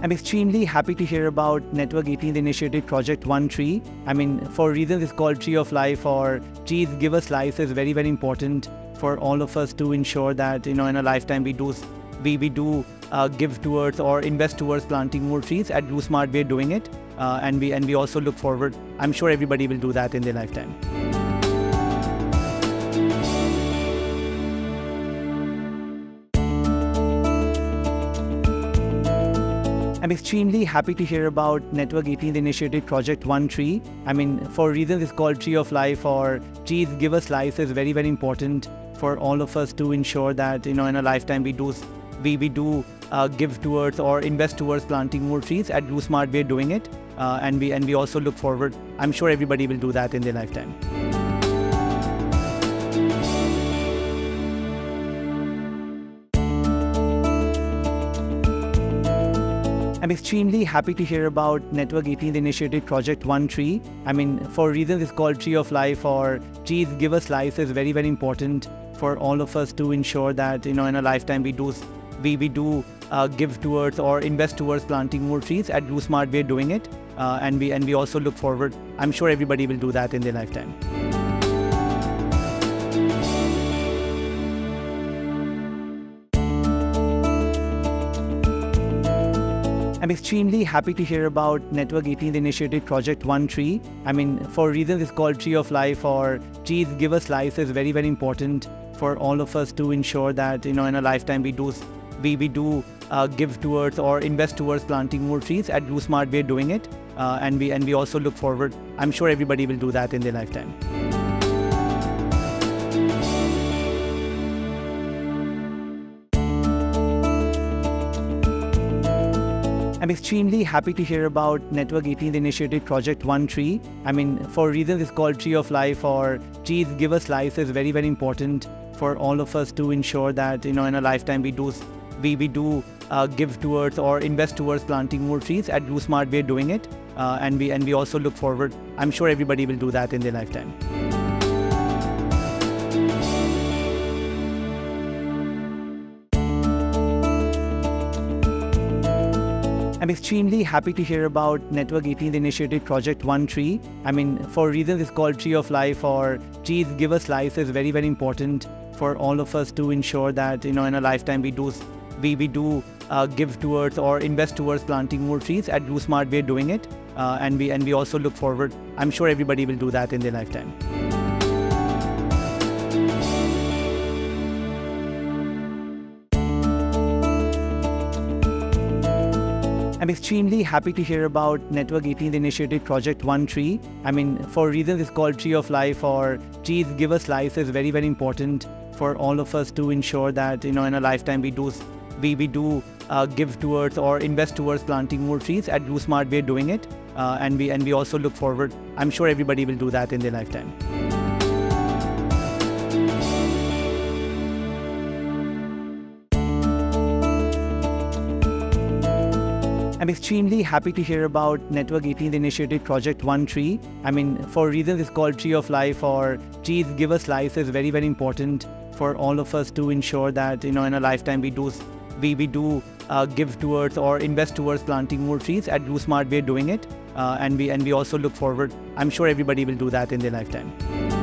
I'm extremely happy to hear about Network 18th initiative Project One Tree. I mean, for reasons it's called Tree of Life or Trees Give Us Life is very, very important for all of us to ensure that, you know, in a lifetime we do, we, we do uh, give towards or invest towards planting more trees. At BluSmart, we're doing it. Uh, and, we, and we also look forward. I'm sure everybody will do that in their lifetime. I'm extremely happy to hear about Network 18th initiative Project One Tree. I mean, for reasons it's called Tree of Life or Trees Give Us Life is very, very important for all of us to ensure that, you know, in a lifetime we do, we, we do uh, give towards or invest towards planting more trees. At BluSmart, we're doing it. Uh, and, we, and we also look forward. I'm sure everybody will do that in their lifetime. I'm extremely happy to hear about Network 18th initiative Project One Tree. I mean, for reasons it's called Tree of Life or Trees Give Us Life is very, very important for all of us to ensure that, you know, in a lifetime we do, we, we do uh, give towards or invest towards planting more trees. At BluSmart, we're doing it. Uh, and, we, and we also look forward. I'm sure everybody will do that in their lifetime. I'm extremely happy to hear about Network 18th initiative Project One Tree. I mean, for reasons it's called Tree of Life or Trees Give Us Life is very, very important for all of us to ensure that, you know, in a lifetime we do, we, we do uh, give towards or invest towards planting more trees. At BluSmart, we're doing it. Uh, and, we, and we also look forward. I'm sure everybody will do that in their lifetime. I'm extremely happy to hear about Network 18th initiative Project One Tree. I mean, for reasons it's called Tree of Life or Trees Give Us Life is very, very important for all of us to ensure that, you know, in a lifetime we do, we, we do uh, give towards or invest towards planting more trees. At BluSmart, we're doing it. Uh, and, we, and we also look forward. I'm sure everybody will do that in their lifetime. I'm extremely happy to hear about Network 18th initiative Project One Tree. I mean, for reasons it's called Tree of Life or Trees Give Us Life is very, very important for all of us to ensure that, you know, in a lifetime we do, we, we do uh, give towards or invest towards planting more trees. At BluSmart, we're doing it. Uh, and, we, and we also look forward. I'm sure everybody will do that in their lifetime. I'm extremely happy to hear about Network 18th initiative Project One Tree. I mean, for reasons it's called Tree of Life or Trees Give Us Life is very, very important for all of us to ensure that, you know, in a lifetime we do, we, we do uh, give towards or invest towards planting more trees. At BluSmart, we're doing it. Uh, and, we, and we also look forward. I'm sure everybody will do that in their lifetime. I'm extremely happy to hear about Network 18th initiative Project One Tree. I mean, for reasons it's called Tree of Life or Trees Give Us Life is very, very important for all of us to ensure that, you know, in a lifetime we do, we, we do uh, give towards or invest towards planting more trees. At BluSmart, we're doing it. Uh, and, we, and we also look forward. I'm sure everybody will do that in their lifetime.